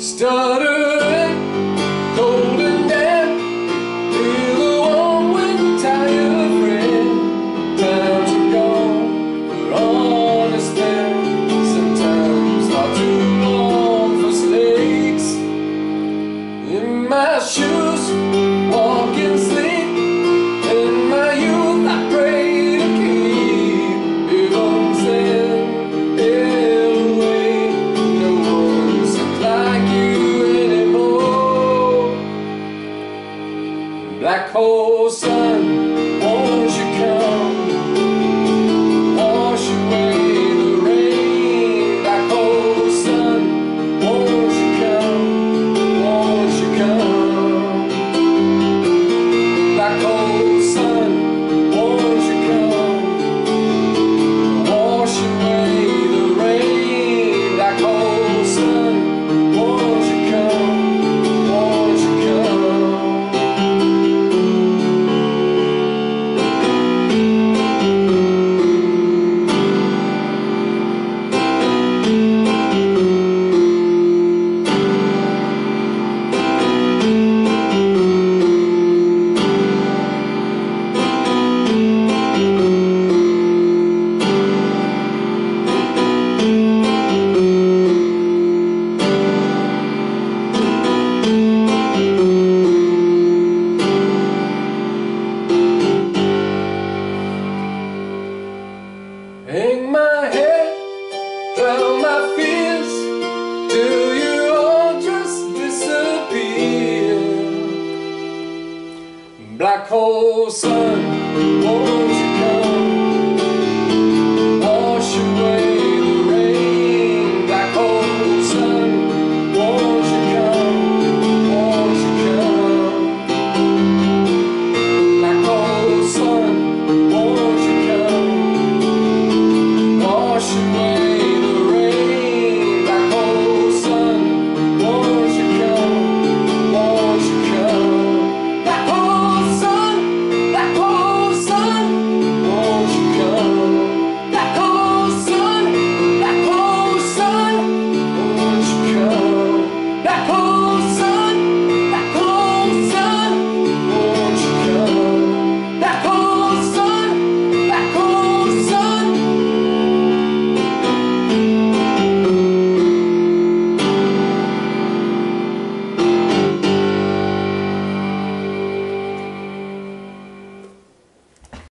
Stutter. Oh. Hang my head, drown my fears Till you all just disappear. Black hole sun,